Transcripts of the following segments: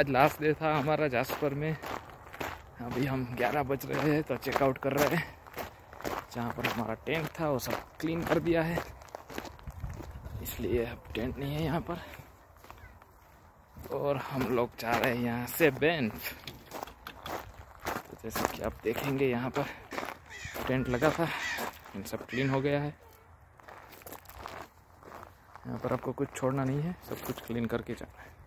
आज last day था हमारा जासपुर में। अभी हम 11 बज रहे हैं तो चेकआउट कर रहे हैं। जहाँ पर हमारा टेंट था, वो सब क्लीन कर दिया है। इसलिए अब टेंट नहीं है यहाँ पर। और हम लोग जा रहे हैं यहाँ से बेंच तो जैसे कि आप देखेंगे, यहाँ पर टेंट लगा था। इन सब क्लीन हो गया है। यहाँ पर आपको कुछ छोड़ना नहीं है, सब कुछ क्लीन करके जाना है।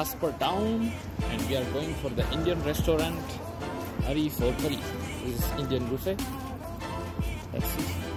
In town and we are going for the Indian restaurant Hari for. This is Indian buffet. Let's see.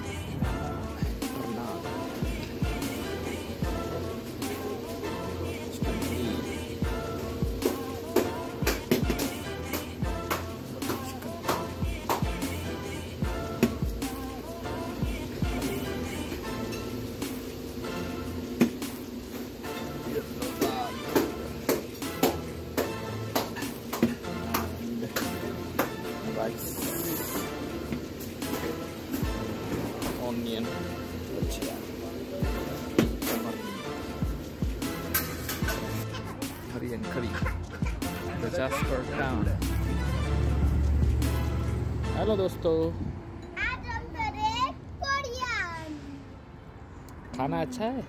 Hello दोस्तों। आज हम करें कोरियन। खाना अच्छा है?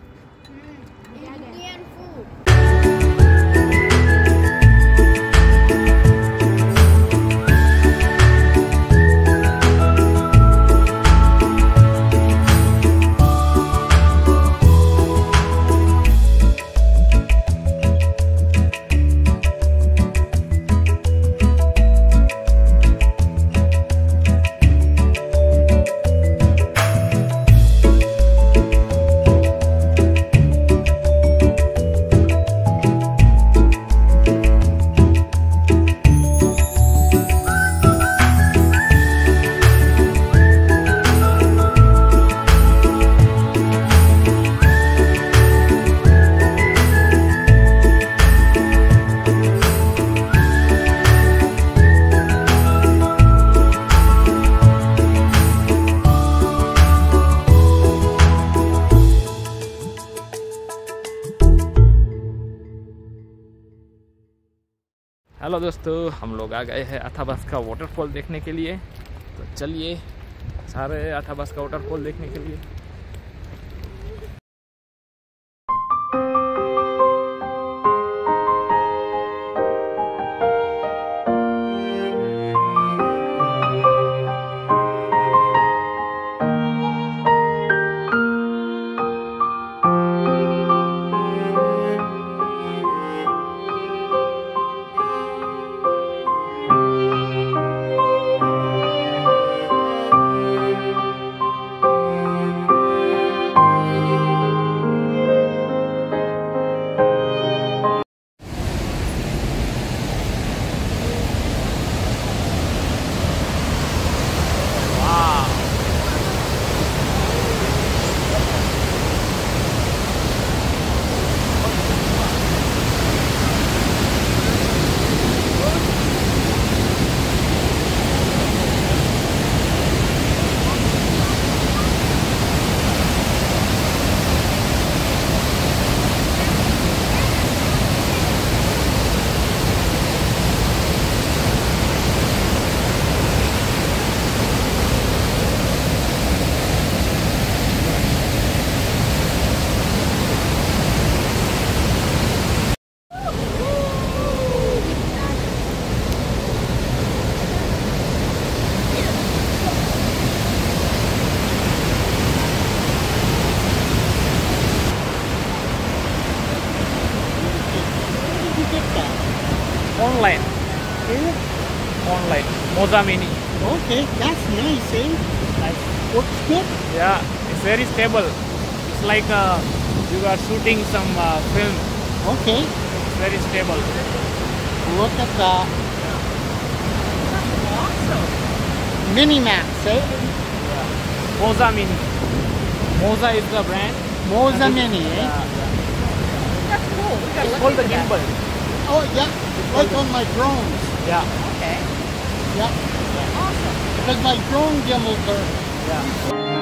हेलो दोस्तों, हम लोग आ गए हैं अथाबास का वाटरफॉल देखने के लिए। तो चलिए, सारे अथाबास का वाटरफॉल देखने के लिए। Moza Mini. Okay, that's nice, eh? Nice. Works good. Yeah, it's very stable. It's like uh, you are shooting some uh, film. Okay, It's very stable. look at that. Mini Max, eh? Moza Mini. Moza is the brand. Moza Mini, eh? Yeah, That's cool. We gotta It's look called the into that. gimbal. Oh, yeah, like on my drones. Yeah, Yeah, Awesome. because my drone gimbals are yeah.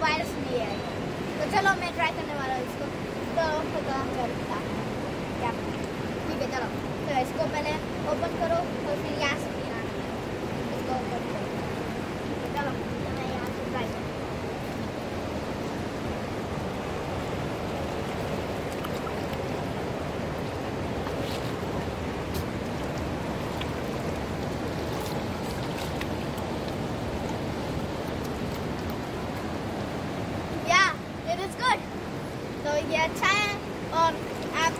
Virus नहीं आएगा तो चलो मैं try करने वाला हूँ इसको। तो काम करता क्या ठीक है, चलो। तो इसको पहले ओपन करो और फिर यहाँ से इसको ओपन करो चलो तो मैं यहाँ से ट्राई करती हूँ या इट इज़ गुड तो ये अच्छा है और आप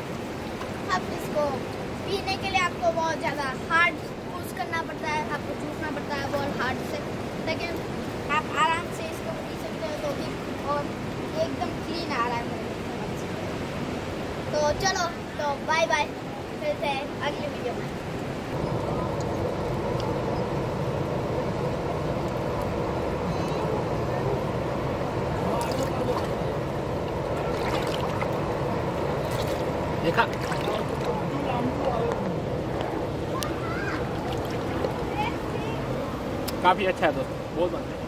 आप इसको पीने के लिए आपको बहुत ज़्यादा हार्ड यूज़ करना पड़ता है, आपको चूसना पड़ता है बहुत हार्ड से। लेकिन आप आराम से इसको पी सकते हो तो भी और एकदम क्लीन आ रहा है तो चलो तो बाय बाय मिलते हैं अगले वीडियो में। काफ़ी अच्छा है दोस्तों बहुत बढ़िया।